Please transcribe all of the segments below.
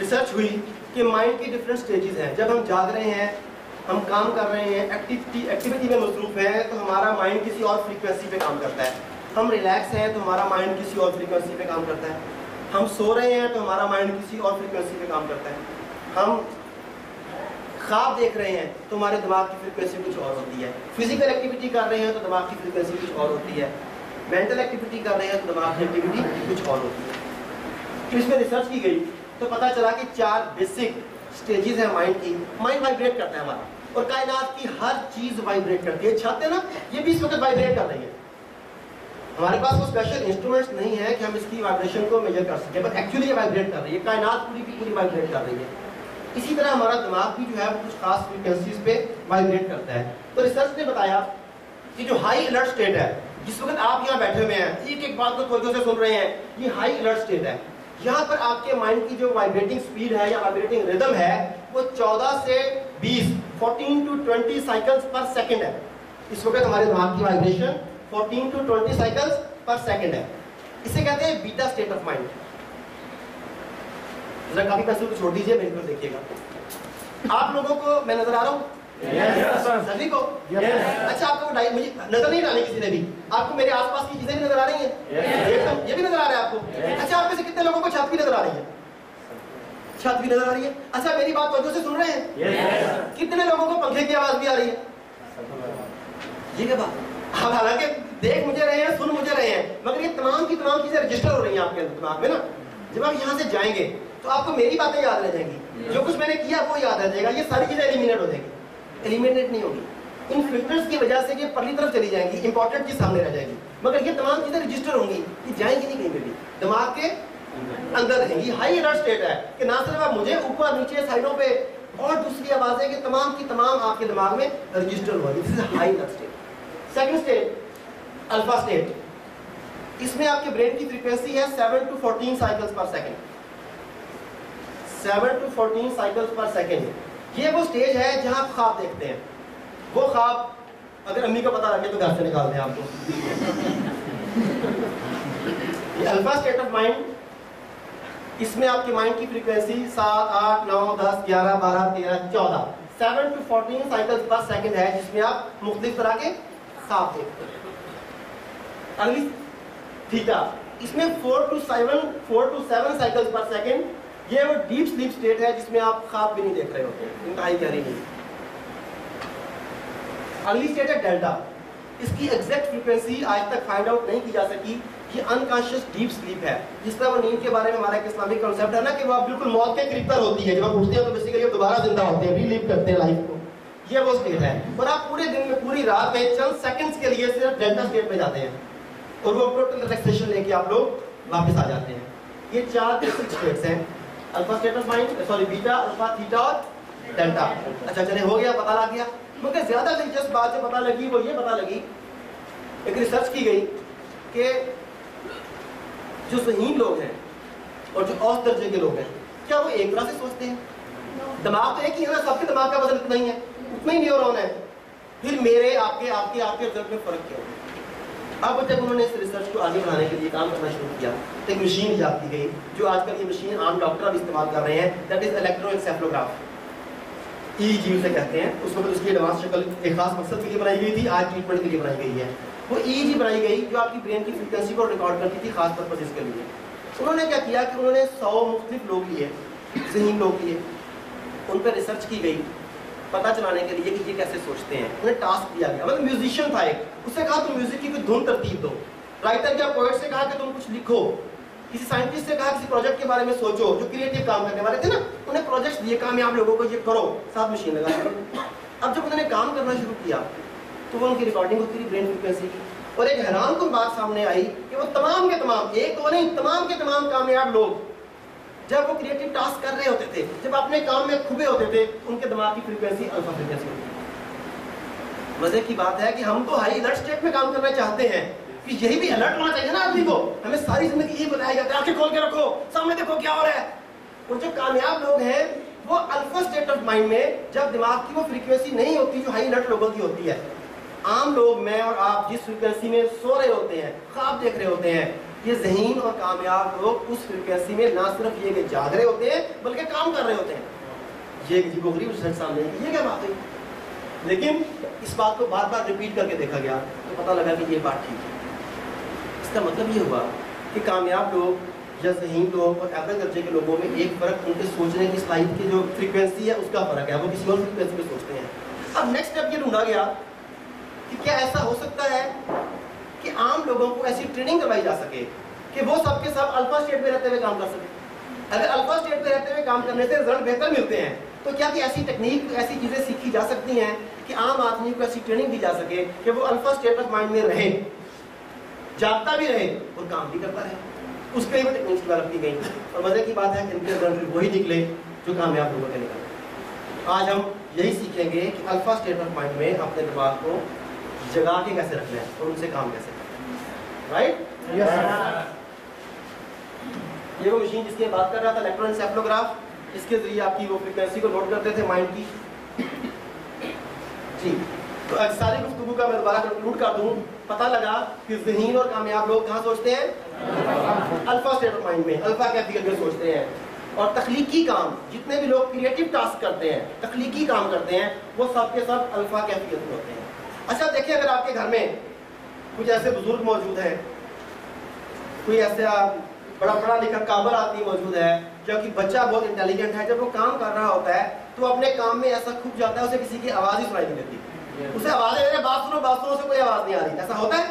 Research ہوئی کہ mind کی ڈفرینٹ سٹیجز ہیں۔ جب ہم جاگ رہے ہیں، ہم کام کر رہے ہیں ایکٹیویٹی ایکٹیویٹی میں مصروف ہیں، تو ہمارا مائنڈ کسی اور فریکوینسی پہ کام کرتا ہے۔ ہم ریلیکس ہیں، تو ہمارا مائنڈ کسی اور فریکوینسی پہ کام کرتا ہے۔ ہم سو رہے ہیں، تو ہمارا مائنڈ کسی اور فریکوینسی پہ کام کرتا ہے۔ ہم خواب دیکھ رہے ہیں، تو ہمارے دماغ کی فریکوینسی کچھ اور ہوتی ہے۔ فزیکل ایکٹیویٹی کر رہے ہیں، تو دماغ کی فریکوینسی کچھ اور ہوتی ہے۔ مینٹل ایکٹیویٹی کر رہے ہیں، تو دماغ کی ایکٹیویٹی کچھ اور ہوتی ہے۔ تو اس میں ریسرچ کی گئی۔ تو پتہ چلا کہ چار بیسک سٹیجز ہیں مائنڈ کی. مائنڈ وائبریٹ کرتا ہے ہمارا. اور کائنات کی ہر چیز وائبریٹ کرتی ہے. چھت ہے نا، یہ بھی اس وقت وائبریٹ کر رہی ہے. ہمارے پاس وہ اسپیشل انسٹرومنٹس نہیں ہے کہ ہم اس کی وائبریشن کو میجر کر سکیں. بٹ ایکچولی یہ وائبریٹ کر رہی ہے. کائنات پوری کی پوری وائبریٹ کر رہی ہے. اسی طرح ہمارا دماغ بھی جو ہے وہ کچھ خاص فریکوینسیز پہ وائبریٹ کرتا ہے. تو ریسرچ نے بتایا کہ جو ہائی الرٹ اسٹیٹ ہے، جس وقت آپ یہاں بیٹھے ہوئے ہیں ایک ایک بات کو توجہ سے سن رہے ہیں، یہ ہائی الرٹ اسٹیٹ ہے. یہاں پر آپ کے مائنڈ کی جو وائبریٹنگ سپیڈ ہے یا وائبریٹنگ ریدم ہے، وہ چودہ سے بیس fourteen to twenty cycles per second ہے۔ اس وقت ہمارے دماغ کی vibration fourteen to twenty cycles per second ہے۔ اسے کہتے ہیں بیٹا اسٹیٹ آف مائنڈ ذرا کافی پیسے کو چھوڑ دیجیے میرے کو دیکھیے گا۔ آپ لوگوں کو میں نظر آ رہا ہوں سبھی کو اچھا آپ کو مجھے نظر نہیں ڈالے کسی نے بھی آپ کو میرے آس پاس کی چیزیں بھی نظر آ رہی ہیں یہ بھی نظر آ رہا ہے آپ کو اچھا آپ میں سے کتنے لوگوں کو چھت بھی نظر آ رہی ہے چھت بھی نظر آ رہی ہے اچھا میری بات توجہ سے سن رہے ہیں کتنے لوگوں کو پنکھے کی آواز بھی آ رہی ہے یہ کیا بات آپ حالانکہ دیکھ مجھے رہے ہیں سن مجھے رہے ہیں مگر یہ تمام کی تمام چیزیں رجسٹر ہو رہی ہیں آپ کے دماغ میں نا جب آپ یہاں سے جائیں گے تو آپ کو میری باتیں یاد رہ جائیں گی جو کچھ میں نے کیا وہ یاد رہ جائے گا یہ ساری چیزیں ایلیمینیٹ ہو جائیں گی ایلیمینیٹ نہیں ہوگی. ان فلٹرز کی وجہ سے یہ پرلی طرف چلی جائیں گی امپورٹنٹ چیز سامنے رہ جائے گی. مگر یہ تمام چیزیں رجسٹر ہوں گی یہ جائیں گی نہیں کہیں پہ بھی. دماغ کے اندر رہیں گی. ہائی الرٹ اسٹیٹ ہے کہ نہ صرف آپ مجھے اوپر نیچے سائڈوں پہ اور دوسری آوازیں کہ تمام کی تمام آپ کے دماغ میں register who this is high alert state second state alpha state اس میں آپ کے برین کی فریکوینسی ہے seven to fourteen cycles per second seven to fourteen cycles per second یہ وہ اسٹیج ہے جہاں آپ خواب دیکھتے ہیں۔ وہ خواب اگر امی کو پتا لگے تو گھر سے نکال دیں آپ کو۔ یہ الفا اسٹیٹ آف مائنڈ اس میں آپ کے مائنڈ کی فریکوینسی سات، آٹھ، نو، دس، گیارہ، بارہ، تیرہ، چودہ۔ Seven to fourteen cycle per second ہے جس میں آپ مختلف طرح کے خواب دیکھتے ہیں۔ اگلی، تھیٹا۔ اس میں four to seven four to seven cycle per second یہ وہ ڈیپ سلیپ اسٹیٹ ہے جس میں آپ خواب بھی نہیں دیکھ رہے ہوتے، انتہائی گہری نہیں اگلی اسٹیٹ ہے ڈیلٹا اس کی ایگزیکٹ فریکوینسی آج تک فائنڈ آؤٹ نہیں کی جا سکی یہ انکانشیس ڈیپ سلیپ ہے۔ جس طرح وہ نیند کے بارے میں ہمارا ایک اسلامک کنسیپٹ ہے نا کہ وہ بالکل موت کے قریب تر ہوتی ہے۔ جب آپ اٹھتے ہیں تو بیسیکلی آپ دوبارہ زندہ ہوتے ہیں ری لیو کرتے ہیں لائف کو۔ یہ وہ اسٹیٹ ہے۔ اور آپ پورے دن میں پوری رات میں چند سیکنڈز کے لیے صرف ڈیلٹا اسٹیٹ میں جاتے ہیں۔ اور وہ ٹوٹل ریلیکسیشن لے کے آپ لوگ واپس آ جاتے ہیں۔ یہ چار بیسک اسٹیٹس ہیں۔ Alpha state of mind sorry, beta alpha theta اور ڈیلٹا اچھا چلے، ہو گیا، پتہ لگ گیا۔ مگر زیادہ دلچسپ بات جو پتہ لگی وہ یہ پتہ لگی، ایک ریسرچ کی گئی کہ جو ذہین لوگ ہیں اور جو اوسط درجے کے لوگ ہیں، کیا وہ ایک طرح سے سوچتے ہیں؟ دماغ تو ایک ہی ہے نا، سب کے دماغ کا وزن اتنا ہی ہے، اتنا ہی نیورون ہے۔ پھر میرے، آپ کے آپ کے آپ کے رزلٹ میں فرق کیا ہوگا؟ اب جب انہوں نے اس ریسرچ کو آگے بڑھانے کے لیے کام کرنا شروع کیا تو ایک مشین ایجاد کی گئی، جو آج کل یہ مشین عام ڈاکٹر اب استعمال کر رہے ہیں دیٹ از الیکٹرو انسیفلوگراف ای جی اسے کہتے ہیں، اس وقت اس کی ایڈوانس شکل ایک خاص مقصد کے لیے بنائی گئی تھی، آج ٹریٹمنٹ کے لیے بنائی گئی ہے۔ وہ ای جی بنائی گئی جو آپ کی برین کی فریکوینسی کو ریکارڈ کرتی تھی، خاص پرپز کے لیے۔ انہوں نے کیا کیا کہ انہوں نے سو مختلف لوگ لیے، ذہین لوگ لیے، ان پہ ریسرچ کی گئی۔ پتہ چلانے کے لیے کہ یہ کیسے سوچتے ہیں؟ انہیں ٹاسک دیا گیا۔ مطلب میوزیشین تھا ایک۔ اس سے کہا تم میوزک کی کوئی دھن ترتیب دو۔ رائٹر یا پوئٹ سے کہا کہ تم کچھ لکھو؟ کسی سائنٹسٹ سے کہا کسی پروجیکٹ کے بارے میں سوچو جو کریٹو کام کرنے والے تھے نا، انہیں پروجیکٹ دیے کامیاب لوگوں کو یہ کرو۔ ساتھ مشین لگا اب جب انہوں نے کام کرنا شروع کیا، تو وہ ان کی ریکارڈنگ ہوتی تھی برین فریکوینسی کی۔ اور ایک حیران کن بات سامنے آئی کہ وہ تمام کے تمام، ایک تو نہیں، تمام کے تمام کامیاب لوگ جب وہ کریٹو ٹاسک کر رہے ہوتے تھے، جب اپنے کام میں کھبے ہوتے تھے، ان کے دماغ کی فریکوینسی الفا فریکوینسی ہوتی تھی۔ مزے کی بات ہے کہ ہم تو ہائی الرٹ اسٹیٹ میں کام کرنا چاہتے ہیں۔ کہ یہی بھی الرٹ ہونا چاہیے نا آدمی کو۔ ہمیں ساری زندگی یہی بتایا جاتا ہے، آنکھیں کھول کے رکھو، سامنے دیکھو کیا ہو رہا ہے۔ اور جو کامیاب لوگ ہیں، وہ الفا اسٹیٹ آف مائنڈ میں جب دماغ کی وہ فریکوینسی نہیں ہوتی، جو ہائی الرٹ لوگوں کی ہوتی ہے۔ عام لوگ، میں اور آپ جس فریکوینسی میں سو رہے ہوتے ہیں، خواب دیکھ رہے ہوتے ہیں یہ ذہین اور کامیاب لوگ اس فریکوینسی میں نہ صرف یہ کہ جاگ رہے ہوتے ہیں، بلکہ کام کر رہے ہوتے ہیں۔ یہ ایک عجیب غریب ریسرچ سامنے ہے یہ کیا بات ہوئی؟ لیکن اس بات کو بار بار ریپیٹ کر کے دیکھا گیا تو پتہ لگا کہ یہ بات ٹھیک ہے۔ اس کا مطلب یہ ہوا کہ کامیاب لوگ یا ذہین لوگ اور ایوریج درجے کے لوگوں میں ایک فرق ان کے سوچنے کی صلاحیت کی جو فریکوینسی ہے، اس کا فرق ہے۔ وہ کسی اور فریکوینسی پہ سوچتے ہیں۔ اب نیکسٹ اسٹیپ یہ ڈھونڈا گیا کہ کیا ایسا ہو سکتا ہے کہ عام لوگوں کو ایسی ٹریننگ کروائی جا سکے کہ وہ سب کے سب الفا اسٹیٹ میں رہتے ہوئے کام کر سکے اگر الفا اسٹیٹ میں رہتے ہوئے کام کرنے سے رزلٹ بہتر ملتے ہیں، تو کیا کہ ایسی ٹیکنیک ایسی چیزیں سیکھی جا سکتی ہیں کہ عام آدمی کو ایسی ٹریننگ دی جا سکے کہ وہ الفا اسٹیٹ آف مائنڈ میں رہے، جاگتا بھی رہے اور کام بھی کرتا رہے۔ اس کے لیے ٹیکنیکس ڈیولپ کی گئی۔ اور مزے کی بات ہے کہ ان کے رزلٹ وہی نکلے جو کامیاب لوگوں کے نکلے آج ہم یہی سیکھیں گے کہ الفا اسٹیٹ آف مائنڈ میں اپنے دماغ کو جگا کے کیسے رکھنا ہے اور ان سے کام کیسے رائٹ یہ وہ مشین جس کی بات کر رہا تھا الیکٹرون سیفلوگراف اس کے ذریعے آپ کی وہ فریکوینسی کو نوٹ کرتے تھے مائنڈ کی جی تو ساری گفتگو کا میں دوبارہ کنکلوڈ کر دوں پتہ لگا کہ ذہین اور کامیاب لوگ کہاں سوچتے ہیں الفا اسٹیٹ آف مائنڈ میں الفا کیفیت میں سوچتے ہیں اور تخلیقی کام جتنے بھی لوگ کریٹو ٹاسک کرتے ہیں تخلیقی کام کرتے ہیں وہ سب کے سب الفا کیفیت میں ہوتے ہیں اچھا دیکھیں اگر آپ کے گھر میں کچھ ایسے بزرگ موجود ہیں کوئی ایسا بڑا پڑھا لکھا کابر آدمی موجود ہے جبکہ بچہ بہت انٹیلیجنٹ ہے جب وہ کام کر رہا ہوتا ہے تو اپنے کام میں ایسا کھپ جاتا ہے اسے کسی کی آواز ہی سنائی نہیں دیتی۔ اسے آواز ہے بات سنو بات سنو سے کوئی آواز نہیں آ رہی۔ ایسا ہوتا ہے؟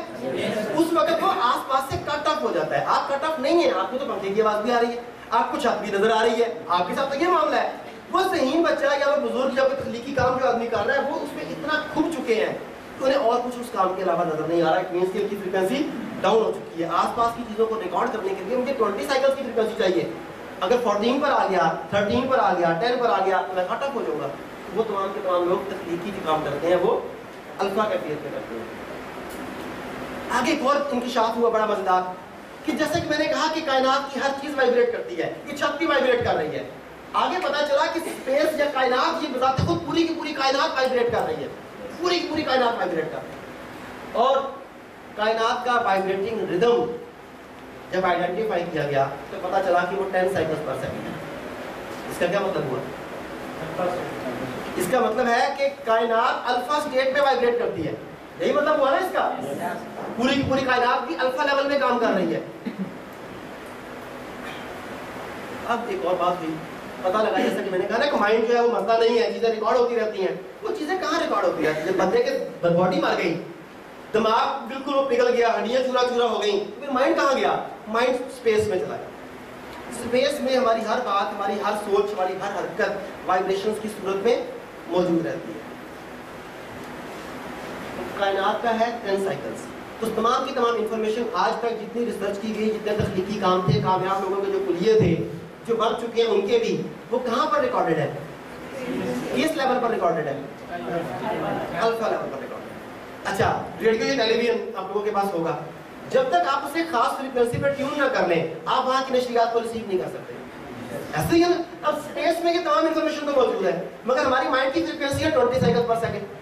اس وقت وہ آس پاس سے کٹ اپ ہو جاتا ہے۔ آپ کٹ اپ نہیں ہے آپ کو تو پنکھے کی آواز بھی آ رہی ہے۔ آپ کو چھت بھی نظر آ رہی ہے۔ آپ کے ساتھ تو یہ معاملہ ہے۔ وہ ذہین بچہ یا وہ بزرگ یا کوئی تخلیقی کام جو آدمی کر رہا ہے وہ اس میں اتنا کھپ چکے ہیں۔ کہ انہیں اور کچھ اس کام کے علاوہ نظر نہیں آ رہا ہے۔ مینس کی فریکوینسی ڈاؤن ہو چکی ہے۔ آس پاس کی چیزوں کو ریکارڈ کرنے کے لیے مجھے ٹوئنٹی سائیکلس کی فریکوینسی چاہیے۔ اگر فورٹین پر آ گیا تھرٹین پر آ گیا ٹین پر آ گیا، تو میں کٹ اپ ہو جاؤں گا۔ وہ تمام کے تمام لوگ تخلیقی جو کام کرتے ہیں، وہ الفا کیفیت میں کرتے ہیں۔ آگے ایک اور انکشاف ہوا بڑا مزیدار، کہ جیسے کہ میں نے کہا کہ کائنات کی ہر چیز وائبریٹ کرتی ہے، یہ چھت بھی وائبریٹ کر رہی ہے۔ آگے پتا چلا کہ سپیس یا کائنات یہ بذات خود پوری کی پوری کائنات وائبریٹ کر رہی ہے۔ پوری پوری کائنات وائبریٹ کر رہی ہے۔ اور کائنات کا وائبریٹنگ ردم جب آئیڈینٹیفائی کیا گیا تو پتا چلا کہ وہ ٹین سائیکلس پر سیکنڈ ہے۔ اس کا کیا مطلب ہوا؟ اس کا مطلب ہے کہ کائنات الفا سٹیٹ میں وائبریٹ کرتی ہے۔ یہی مطلب ہوا نا اس کا؟ پوری کی پوری کائنات بھی الفا لیول میں کام کر رہی ہے۔ اب ایک اور بات ہوئی۔ پتا لگا جیسا کہ میں نے کہا نا کہ مائنڈ جو ہے وہ مرتا نہیں ہے، چیزیں ریکارڈ ہوتی رہتی ہیں۔ وہ چیزیں کہاں ریکارڈ ہوتی رہتی ہیں بندے کے باڈی مر گئی، دماغ بالکل وہ پگھل گیا، ہڈیاں چورا چورا ہو گئیں پھر مائنڈ کہاں گیا؟ مائنڈ اسپیس میں چلا گیا۔ اسپیس میں ہماری ہر بات، ہماری ہر سوچ، ہماری ہر حرکت وائبریشنز کی صورت میں موجود رہتی ہے۔ کائنات کا ہے ٹین سائیکلس تو تمام کی تمام انفارمیشن آج تک جتنی ریسرچ کی گئی، جتنے تخلیقی کام تھے، کامیاب لوگوں کے جو کلیے تھے جو بن چکے ہیں، ان کے بھی۔ وہ کہاں پر ریکارڈڈ ہے؟ کس لیول پر ریکارڈڈ ہے؟ الفا لیول پر ریکارڈڈ اچھا ریڈیو یا ٹیلی ویژن آپ لوگوں کے پاس ہوگا۔ جب تک آپ اسے خاص فریکوینسی پر ٹیون نہ کر لیں، آپ وہاں کی نشریات کو ریسیو نہیں کر سکتے۔ ایسے ہی ہے نا، اب اسپیس میں یہ تمام انفارمیشن تو موجود ہے، مگر ہماری مائنڈ کی فریکوینسی ہے ٹوئنٹی سائیکل پر سیکنڈ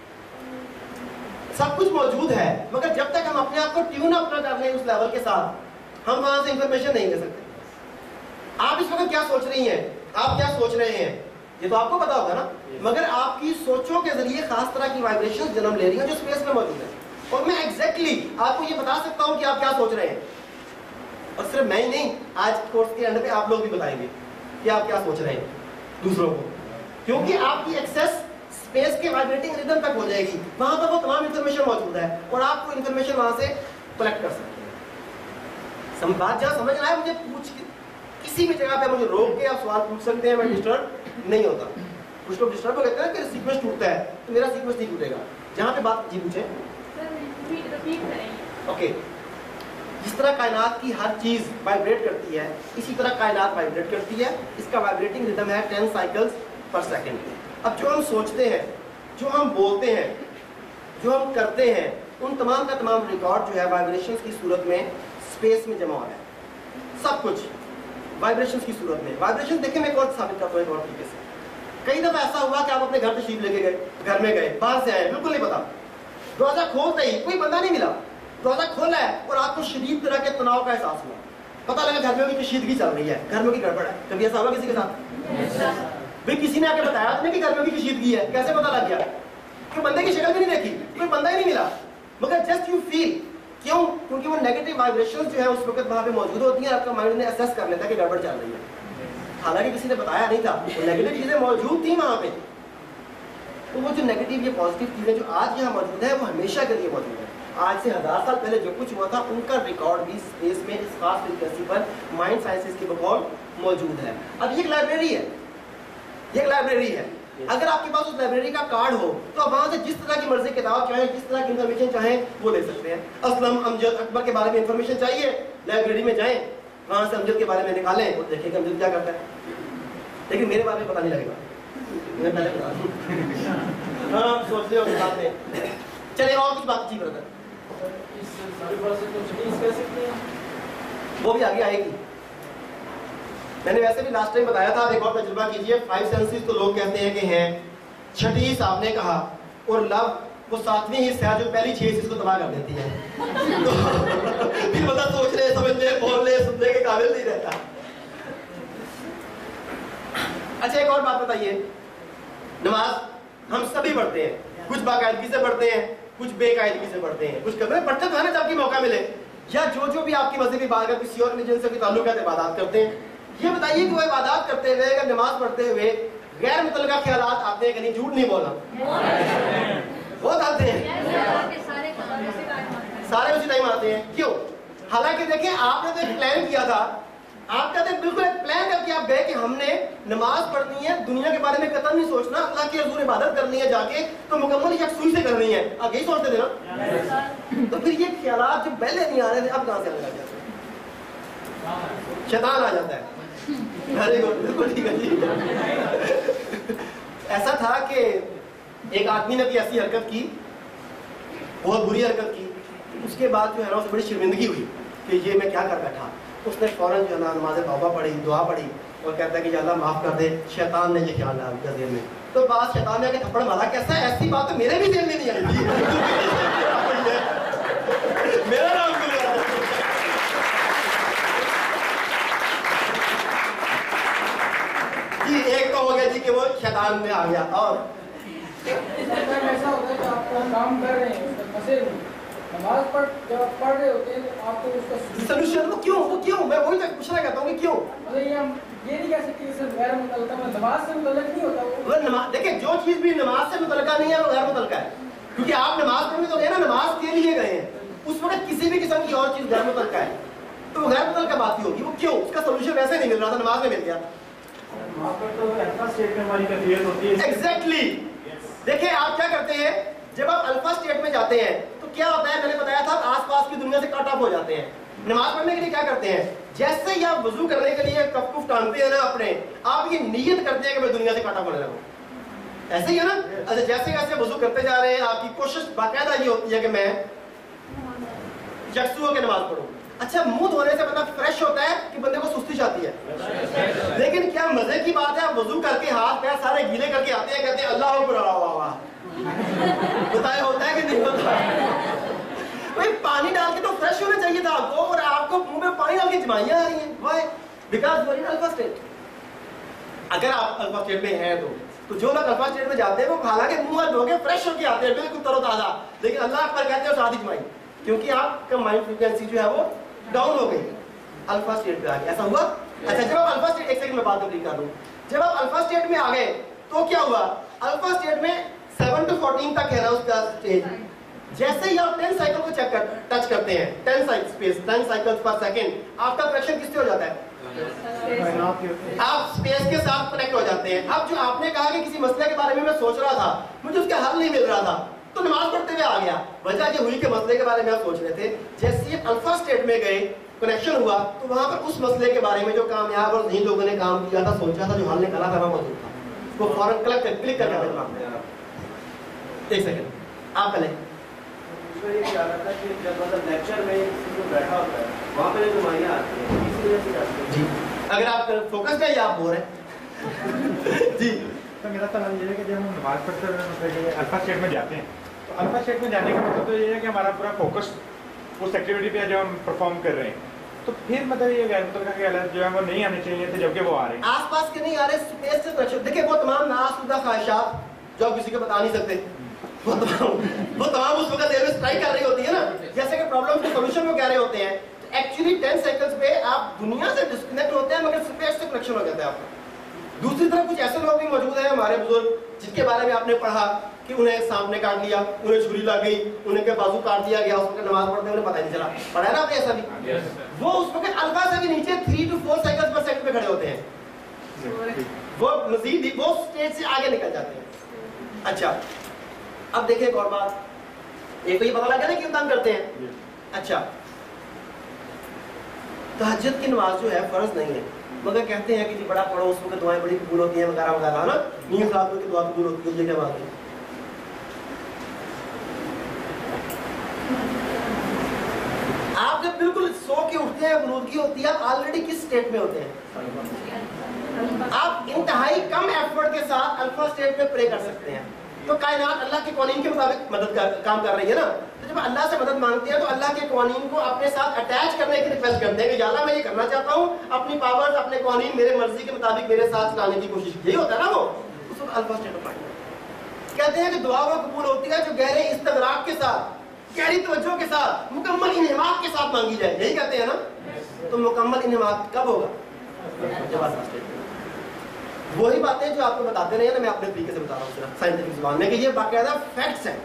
سب کچھ موجود ہے، مگر جب تک ہم اپنے آپ کو ٹیون اپ نہ کر لیں اس لیول کے ساتھ، ہم وہاں سے انفارمیشن نہیں لے سکتے۔ آپ اس وقت کیا سوچ رہی ہیں؟ آپ کیا سوچ رہے ہیں؟ یہ تو آپ کو پتا ہوگا نا۔ مگر آپ کی سوچوں کے ذریعے خاص طرح کی وائبریشن جنم لے رہی ہیں جو اسپیس میں موجود ہے اور میں ایگزیکٹلی آپ کو یہ بتا سکتا ہوں کہ آپ کیا سوچ رہے ہیں۔ اور صرف میں ہی نہیں آج کورس کے اینڈ پہ آپ لوگ بھی بتائیں گے کہ آپ کیا سوچ رہے ہیں دوسروں کو۔ کیونکہ آپ کی ایکسس اسپیس کے وائبریٹنگ ریدم تک ہو جائے گی۔ وہاں پر وہ تمام انفارمیشن موجود ہے اور آپ کو انفارمیشن وہاں سے کلیکٹ کر سکتے ہیں۔ بات جہاں سمجھ رہا ہے مجھے پوچھ کسی بھی جگہ پہ مجھے روک کے آپ سوال پوچھ سکتے ہیں میں ڈسٹرب نہیں ہوتا۔ کچھ لوگ ڈسٹرب ہو کہتے ہیں کہ سیکوینس ٹوٹتا ہے تو میرا سیکوینس نہیں ٹوٹے گا۔ جہاں پہ بات جی پوچھیں۔ اوکے جس طرح کائنات کی ہر چیز وائبریٹ کرتی ہے اسی طرح کائنات وائبریٹ کرتی ہے۔ اس کا وائبریٹنگ ریدم ہے ٹین سائیکلز پر سیکنڈ اب جو ہم سوچتے ہیں جو ہم بولتے ہیں جو ہم کرتے ہیں ان تمام کا تمام ریکارڈ جو ہے وائبریشنز کی صورت میں اسپیس میں جمع ہو رہا ہے۔ سب کچھ۔ وائبریشنز کی صورت میں۔ وائبریشن دیکھیں میں ایک اور ثابت کرتا ہوں ایک اور طریقے سے۔ کئی دفعہ ایسا ہوا کہ آپ اپنے گھر تشریف لے کے گئے، گھر میں گئے، باہر سے آئے، بالکل نہیں پتا۔ دروازہ کھولتے ہی، کوئی بندہ نہیں ملا۔ دروازہ کھولا ہے اور آپ کو شدید طرح کے تناؤ کا احساس ہوا۔ پتہ لگا گھر میں کشیدگی چل رہی ہے، گھر میں کی گڑبڑ ہے۔ کبھی ایسا ہوگا کسی کے ساتھ؟ بھائی کسی نے آ کے بتایا آپ نے کہ گھر میں کشیدگی ہے، کیسے پتہ لگ گیا؟ کہ بندے کی شکل بھی نہیں دیکھی، کوئی بندہ ہی نہیں ملا۔ مگر جسٹ یو فیل کیوں؟ کیونکہ وہ نیگیٹو وائبریشن جو ہے اس وقت وہاں پہ موجود ہوتی ہیں، آپ کا مائنڈ نے اسیس کر لیتا ہے کہ گڑبڑ چل رہی ہے۔ حالانکہ کسی نے بتایا نہیں تھا، وہ نیگیٹو چیزیں موجود تھیں وہاں پہ۔ تو وہ جو نیگیٹو یا پازیٹیو چیزیں جو آج یہاں موجود ہے وہ ہمیشہ کے لیے موجود ہے آج سے ہزار سال پہلے جو کچھ ہوا تھا، ان کا ریکارڈ بھی اسپیس میں، اس خاص فریکوینسی پر مائنڈ سائنسز کے بقول موجود ہے۔ اب یہ ایک لائبریری ہے۔ یہ ایک لائبریری ہے۔ اگر آپ کے پاس اس لائبریری کا کارڈ ہو تو آپ وہاں سے جس طرح کی مرضی کتاب چاہیں جس طرح کی انفارمیشن چاہیں وہ لے سکتے ہیں۔ اسلم امجد اکبر کے بارے میں انفارمیشن چاہیے۔ لائبریری میں جائیں وہاں سے امجد کے بارے میں نکالیں اور دیکھیں کہ امجد کیا کرتا ہے۔ لیکن میرے بارے میں پتہ نہیں لگے گا۔ میں پہلے بتا دوں۔ ہاں سوچ اور کچھ بات جی بردر وہ بھی آگے آئے گی۔ میں نے ویسے بھی لاسٹ ٹائم بتایا تھا ایک اور تجربہ کیجیے فائیو سینسز تو لوگ کہتے ہیں کہ ہیں۔ چھٹی صاحب نے کہا اور لو وہ ساتویں حصہ ہے جو پہلی چھ اس کو تباہ کر دیتی ہے۔ پھر بندہ سوچ لے سمجھ لے سننے کے قابل نہیں رہتا۔ اچھا ایک اور بات بتائیے۔ نماز ہم سبھی پڑھتے ہیں۔ کچھ باقاعدگی سے پڑھتے ہیں، کچھ بے قاعدگی سے پڑھتے ہیں۔ کچھ کرتے ہیں پڑھتے تو ہے نا جب کی موقع ملے۔ یا جو جو بھی آپ کی مذہبی بات اگر کسی اور ریلیجن سے کوئی تعلق ہے عبادات کرتے ہیں۔ یہ بتائیے کہ وہ عبادات کرتے ہوئے اگر نماز پڑھتے ہوئے غیر متعلقہ خیالات آتے ہیں کہ نہیں جھوٹ نہیں بولنا بہت آتے ہیں۔ سارے اسی ٹائم آتے ہیں۔ کیوں؟ حالانکہ دیکھیں، آپ نے تو ایک پلان کیا تھا۔ آپ کہتے ہیں بالکل ایک پلان کر کے آپ گئے کہ ہم نے نماز پڑھنی ہے، دنیا کے بارے میں قطر نہیں سوچنا، اللہ کی حضور عبادت کرنی ہے جا کے، تو مکمل یکسوئی سے کرنی ہے۔ آپ یہی سوچتے تھے نا؟ تو پھر یہ خیالات جو پہلے نہیں آ رہے تھے، اب کہاں سے آنے لگ جاتے ہیں؟ شیطان آ جاتا ہے۔ بالکل ٹھیک ہے جی ایسا تھا کہ ایک آدمی نے بھی ایسی حرکت کی، بہت بری حرکت کی۔ اس کے بعد جو ہے نا اسے بڑی شرمندگی ہوئی کہ یہ میں کیا کر بیٹھا۔ اس نے فوراً جو ہے نا نماز توبہ پڑھی، دعا پڑھی اور کہتا ہے کہ اللہ معاف کر دے، شیطان نے یہ خیال ڈال دیا ذہن میں۔ تو بات شیطان نے آ کے تھپڑ مارا کیسا ایسی بات تو میرے بھی ذہن میں نہیں آئی تھی میرا نام کیوں لیا جی کہ وہ شیطان میں آ گیا اور ایسا ہوتا ہے کہ آپ کام کر رہے ہیں نماز پڑھ جب آپ پڑھ رہے ہوتے ہیں آپ کو اس کا سلوشن وہ کیوں؟ وہ کیوں؟ میں وہی تک پوچھنا کہتا ہوں کہ کیوں؟ مطلب یہ ہم یہ نہیں کہہ سکتے کہ صرف غیر متعلقہ نماز سے متعلق نہیں ہوتا وہ دیکھیں، جو چیز بھی نماز سے متعلقہ نہیں ہے، وہ غیر متعلقہ ہے۔ کیونکہ آپ نماز پڑھنے تو گئے نا، نماز کے لیے گئے ہیں۔ اس وقت کسی بھی قسم کی اور چیز غیر متعلقہ ہے۔ تو وہ غیر متعلقہ بات ہی ہوگی۔ وہ کیوں؟ اس کا سولوشن ویسے نہیں مل رہا تھا، نماز میں مل گیا۔ ایگزیکٹلی دیکھیں آپ کیا کرتے ہیں جب آپ الفا اسٹیٹ میں جاتے ہیں تو کیا ہوتا ہے میں نے بتایا تھا آس پاس کی دنیا سے کٹ آف ہو جاتے ہیں نماز پڑھنے کے لیے کیا کرتے ہیں جیسے ہی آپ وضو کرنے کے لیے کف کف ٹانتے ہیں نا اپنے آپ یہ نیت کرتے ہیں کہ میں دنیا سے کٹ آف ہونے لگوں ایسے ہی ہے نا اچھا جیسے جیسے وضو کرتے جا رہے ہیں آپ کی کوشش باقاعدہ یہ ہوتی ہے کہ میں یکسو ہو کے نماز پڑھوں اچھا منہ دھونے سے بندہ فریش ہوتا ہے کہ بندے کو سستی چاہتی ہے لیکن مزے کی بات ہے وضو کر کے ہاتھ پیر سارے گیلے کر کے آتے ہیں، کہتے ہیں، اللہ اکبر، اللہ واہ بتایا ہوتا ہے کہ نہیں ہوتا؟ بھائی، پانی ڈال کے تو فریش ہونا چاہیے تھا۔ آپ کو اور آپ کو منہ میں پانی ڈال کے جمائیاں آ رہی ہیں۔ Why because you alpha state اگر آپ الفا اسٹیٹ میں ہیں تو تو جو لوگ الفا اسٹیٹ میں جاتے ہیں، وہ حالانکہ منہ ہاتھ دھو کے فریش ہو کے آتے ہیں، بالکل تر و تازہ۔ لیکن اللہ اکبر کہتے ہیں ساتھ ہی جمائی۔ کیونکہ آپ کا مائنڈ فریکوینسی جو ہے وہ ڈاؤن ہو گئی۔ الفا اسٹیٹ پہ آ گیا ایسا ہوا؟ اچھا جب آپ الفا اسٹیٹ ایک سیکنڈ میں بات کمپلیٹ کر دوں جب آپ الفا اسٹیٹ میں آ گئے تو کیا ہوا؟ الفا اسٹیٹ میں سیون ٹو فورٹین تک ہے نا اس کا اسٹیج جیسے ہی آپ ٹین سائیکل کو چیک کر ٹچ کرتے ہیں ten cycle space ten cycle per second آپ کا کریکشن کس سے ہو جاتا ہے؟ آپ اسپیس کے ساتھ کنیکٹ ہو جاتے ہیں۔ اب جو آپ نے کہا کہ کسی مسئلے کے بارے میں میں سوچ رہا تھا، مجھے اس کا حل نہیں مل رہا تھا۔ تو نماز پڑھتے ہوئے آ گیا۔ وجہ یہ ہوئی کہ مسئلے کے بارے میں آپ سوچ رہے تھے۔ جیسے یہ الفا اسٹیٹ میں گئے کنیکشن ہوا تو وہاں پر اس مسئلے کے بارے میں جو کامیاب اور ذہین لوگوں نے کام کیا تھا سوچا تھا جو حل نکالا تھا وہ موجود تھا۔ وہ فوراً کلک کر کلک کر کے ایک سیکنڈ آپ پہلے جی۔ اگر آپ فوکس ہے یا آپ بور ہیں۔ جی۔ تو میرا سوال یہ ہے کہ جب ہم نماز پڑھتے ہوئے مطلب کہ الفا اسٹیٹ میں جاتے ہیں تو الفا اسٹیٹ میں جانے کا مطلب تو یہ ہے کہ ہمارا پورا فوکس اس ایکٹیویٹی پہ ہے جو ہم پرفارم کر رہے ہیں۔ تو پھر مطلب یہ غیر متعلقہ کے الرج جو ہے وہ نہیں آنے چاہیے تھے جبکہ وہ آ رہے ہیں۔ آس پاس کے نہیں آ رہے اسپیس سے کنیکشن دیکھیں، وہ تمام ناسودہ خواہشات جو آپ کسی کو بتا نہیں سکتے۔ وہ تمام اس وقت ایئر اسٹرائک کر رہی ہوتی ہے نا۔ جیسے کہ پرابلم کے سولوشن کو کہہ رہے ہوتے ہیں۔ ایکچولی ٹین سیکنڈز پہ آپ دنیا سے ڈسکنیکٹ ہوتے ہیں، مگر اسپیس سے کنیکشن ہو جاتا ہے آپ کو۔ دوسری طرف کچھ ایسے لوگ بھی موجود ہیں ہمارے بزرگ جن کے بارے میں آپ نے پڑھا کہ انہیں سانپ نے کاٹ لیا انہیں چھری لگ گئی انہیں کے بازو کاٹ دیا گیا اس وقت نماز پڑھتے انہیں پتہ نہیں چلا۔ پڑھا نا آپ نے ایسا بھی؟ ہاں، وہ اس وقت الفا سے بھی نیچے three to four cycle per second پہ کھڑے ہوتے ہیں۔ وہ مزید وہ اسٹیج سے آگے نکل جاتے ہیں۔ اچھا اب دیکھیں ایک اور بات۔ یہ کوئی یہ پتہ لگا نا کیوں کام کرتے ہیں۔ اچھا تہجد کی نماز جو ہے فرض نہیں ہے۔ مگر کہتے ہیں کہ جی بڑا پڑھو، اس کو کہ دعائیں بڑی قبول ہوتی ہیں، وغیرہ وغیرہ نا؟ نیو صاحب کی دعا قبول ہوتی ہے یہ کیا بات ہے۔ آپ جب بالکل سو کے اٹھتے ہیں بلودگی ہوتی ہے آپ آلریڈی کس سٹیٹ میں ہوتے ہیں؟ آپ انتہائی کم ایفرٹ کے ساتھ الفا سٹیٹ میں پرے کر سکتے ہیں۔ تو کائنات اللہ کے قوانین کے مطابق مدد کام کر رہی ہے نا۔ تو جب اللہ سے مدد مانگتے ہیں تو اللہ کے قوانین کو اپنے ساتھ اٹیچ کرنے کی ریکویسٹ کرتے ہیں کہ یا اللہ میں یہ کرنا چاہتا ہوں، اپنی پاور اپنے قوانین میرے مرضی کے مطابق میرے ساتھ چلانے کی کوشش یہی ہوتا ہے نا وہ۔ اس وقت الفاظ اسٹیٹ آف کہتے ہیں کہ دعا وہ قبول ہوتی ہے جو گہرے استغراق کے ساتھ، گہری توجہ کے ساتھ، مکمل انہماق کے ساتھ مانگی جائے۔ یہی کہتے ہیں نا۔ تو مکمل انہماق کب ہوگا؟ جب وہی باتیں جو آپ کو بتاتے رہے ہیں نا میں اپنے طریقے سے بتا رہا ہوں سائنٹیفک زبان میں، کہ یہ باقاعدہ فیکٹس ہیں۔